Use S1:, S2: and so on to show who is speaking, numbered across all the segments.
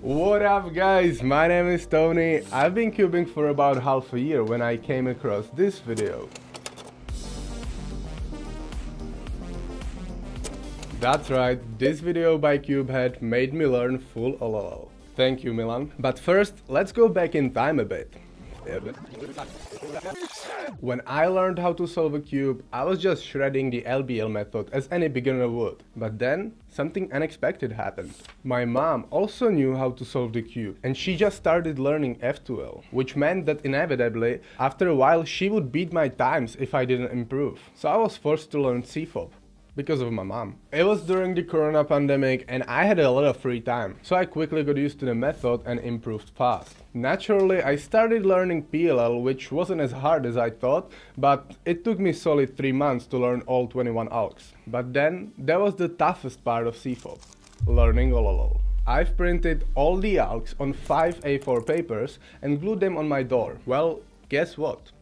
S1: What up guys, my name is Tony. I've been cubing for about half a year when I came across this video. That's right, this video by Cubehead made me learn full OLL. Thank you Milan. But first, let's go back in time a bit. When I learned how to solve a cube, I was just shredding the LBL method as any beginner would. But then, something unexpected happened. My mom also knew how to solve the cube, and she just started learning F2L, which meant that inevitably, after a while she would beat my times if I didn't improve. So I was forced to learn CFOP because of my mom. It was during the corona pandemic and I had a lot of free time, so I quickly got used to the method and improved fast. Naturally, I started learning PLL, which wasn't as hard as I thought, but it took me solid 3 months to learn all 21 algs. But then, there was the toughest part of CFOP, learning OLL. I've printed all the algs on 5 A4 papers and glued them on my door. Well, guess what?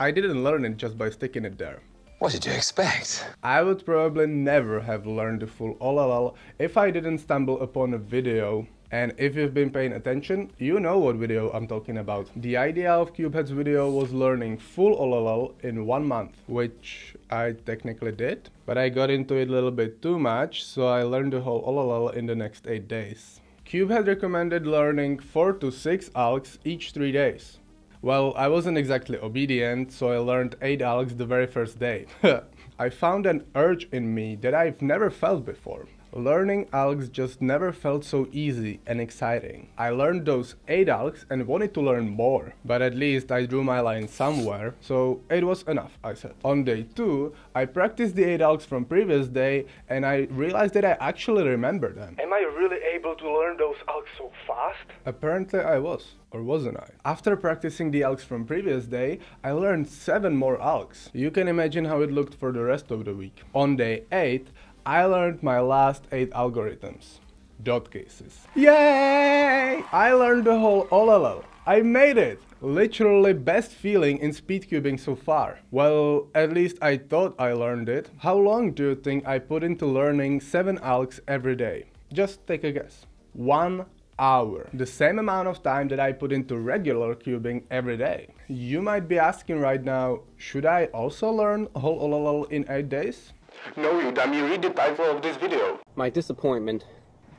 S1: I didn't learn it just by sticking it there.
S2: What did you expect?
S1: I would probably never have learned the full OLL if I didn't stumble upon a video and if you've been paying attention, you know what video I'm talking about. The idea of Cubehead's video was learning full OLL in one month, which I technically did, but I got into it a little bit too much, so I learned the whole OLL in the next 8 days. Cubehead recommended learning 4 to 6 algs each 3 days. Well, I wasn't exactly obedient, so I learned 8 algs the very first day. I found an urge in me that I've never felt before. Learning algs just never felt so easy and exciting. I learned those 8 algs and wanted to learn more, but at least I drew my line somewhere, so it was enough, I said. On day 2, I practiced the 8 algs from previous day and I realized that I actually remember them. Am I really able to learn those algs so fast? Apparently I was. Or wasn't I? After practicing the algs from previous day, I learned 7 more algs. You can imagine how it looked for the rest of the week. On day 8, I learned my last 8 algorithms. Dot cases. Yay! I learned the whole OLL. I made it! Literally best feeling in speedcubing so far. Well, at least I thought I learned it. How long do you think I put into learning 7 algs every day? Just take a guess. One hour. The same amount of time that I put into regular cubing every day. You might be asking right now, should I also learn whole OLL in 8 days?
S3: No, you dummy, read the title of this video.
S4: My disappointment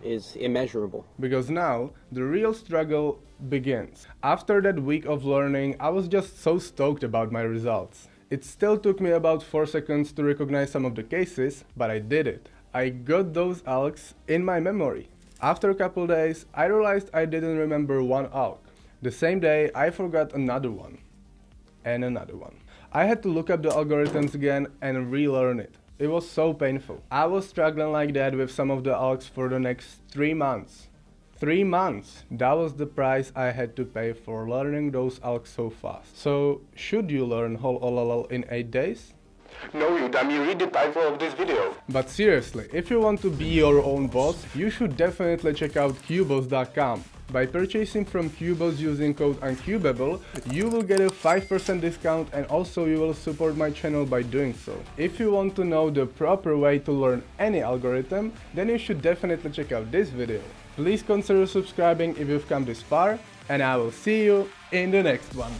S4: is immeasurable.
S1: Because now the real struggle begins. After that week of learning, I was just so stoked about my results. It still took me about 4 seconds to recognize some of the cases, but I did it. I got those algs in my memory. After a couple days, I realized I didn't remember one alg. The same day, I forgot another one. And another one. I had to look up the algorithms again and relearn it. It was so painful. I was struggling like that with some of the algs for the next 3 months. 3 months! That was the price I had to pay for learning those algs so fast. So, should you learn whole OLL in 8 days?
S3: No, you dummy, read the title of this video.
S1: But seriously, if you want to be your own boss, you should definitely check out Cuboss.com. By purchasing from Cuboss using code UNCUBEABLE, you will get a 5% discount and also you will support my channel by doing so. If you want to know the proper way to learn any algorithm, then you should definitely check out this video. Please consider subscribing if you've come this far, and I will see you in the next one.